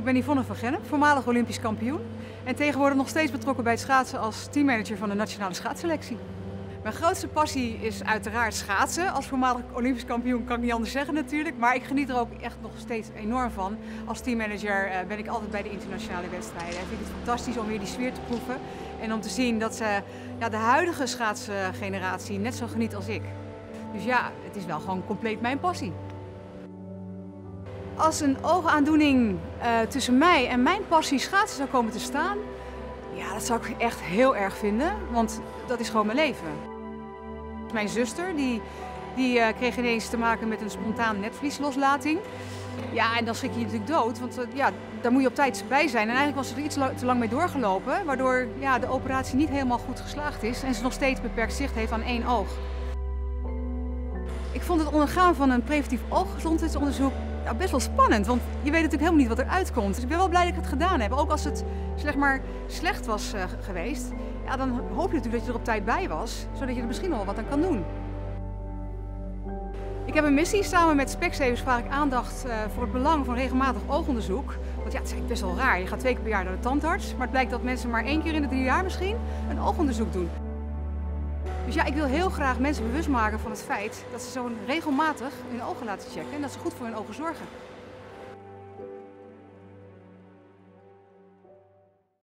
Ik ben Yvonne van Gennep, voormalig Olympisch kampioen. En tegenwoordig nog steeds betrokken bij het schaatsen als teammanager van de nationale schaatsselectie. Mijn grootste passie is uiteraard schaatsen. Als voormalig Olympisch kampioen kan ik niet anders zeggen natuurlijk. Maar ik geniet er ook echt nog steeds enorm van. Als teammanager eh, ben ik altijd bij de internationale wedstrijden. Ik vind het fantastisch om weer die sfeer te proeven. En om te zien dat ze, ja, de huidige schaatsgeneratie net zo geniet als ik. Dus ja, het is wel gewoon compleet mijn passie. Als een oogaandoening uh, tussen mij en mijn passie schaatsen zou komen te staan, ja, dat zou ik echt heel erg vinden, want dat is gewoon mijn leven. Mijn zuster, die, die uh, kreeg ineens te maken met een spontaan netvlieslaslating. Ja, en dan schrik je je natuurlijk dood, want uh, ja, daar moet je op tijd bij zijn. En eigenlijk was ze er iets te lang mee doorgelopen, waardoor ja, de operatie niet helemaal goed geslaagd is en ze nog steeds beperkt zicht heeft aan één oog. Ik vond het ondergaan van een preventief ooggezondheidsonderzoek ja, best wel spannend, want je weet natuurlijk helemaal niet wat eruit komt. Dus ik ben wel blij dat ik het gedaan heb. Ook als het slecht maar slecht was uh, geweest, ja, dan hoop je natuurlijk dat je er op tijd bij was, zodat je er misschien wel wat aan kan doen. Ik heb een missie. Samen met Specsavers vraag ik aandacht uh, voor het belang van regelmatig oogonderzoek. Want ja, het is eigenlijk best wel raar. Je gaat twee keer per jaar naar de tandarts, maar het blijkt dat mensen maar één keer in de drie jaar misschien een oogonderzoek doen. Dus ja, ik wil heel graag mensen bewust maken van het feit dat ze zo regelmatig hun ogen laten checken en dat ze goed voor hun ogen zorgen.